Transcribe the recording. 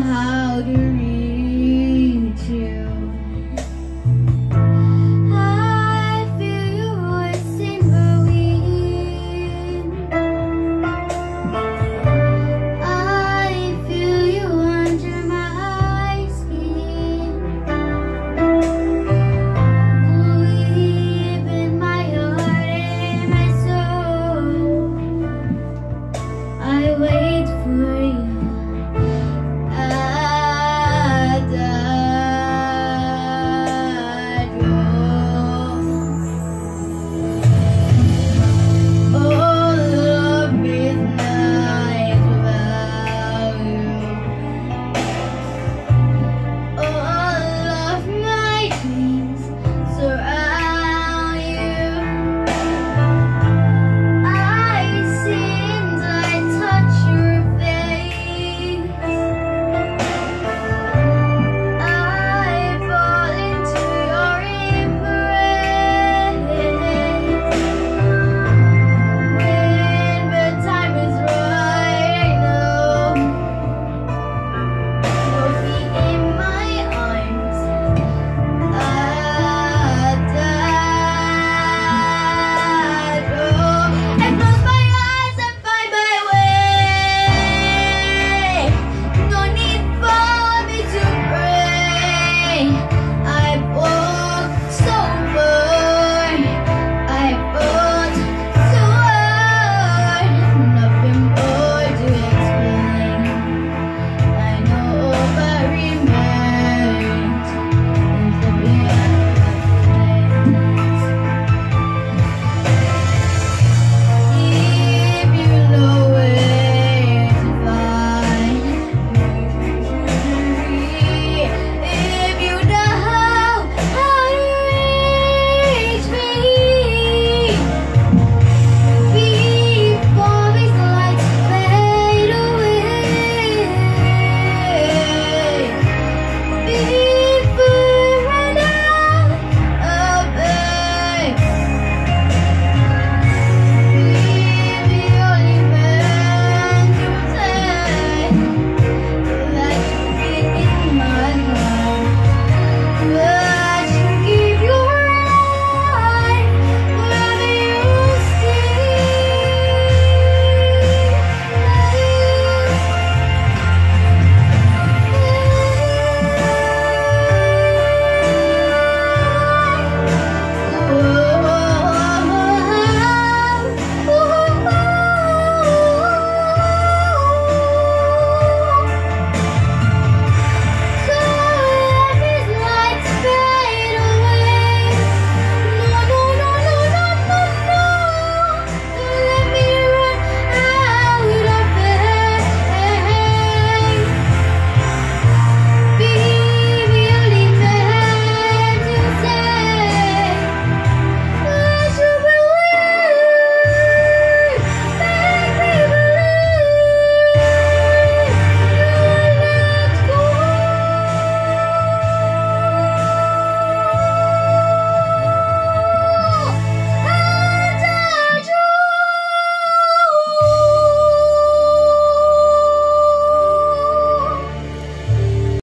how to read.